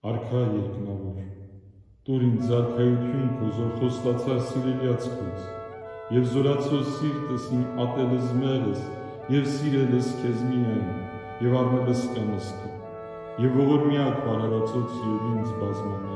արքա երկնավոր, տուր ինձ զարքայություն քո զոր խոստացար սիրելիացքոց, եւ զորացրո սիրտս իմ ատելս մեղս, եւ սիրելս քեզ միայն, եւ առնելս կամս քո, եւ ողոր միակ բարարացոց եւ ինձ բազմանալիս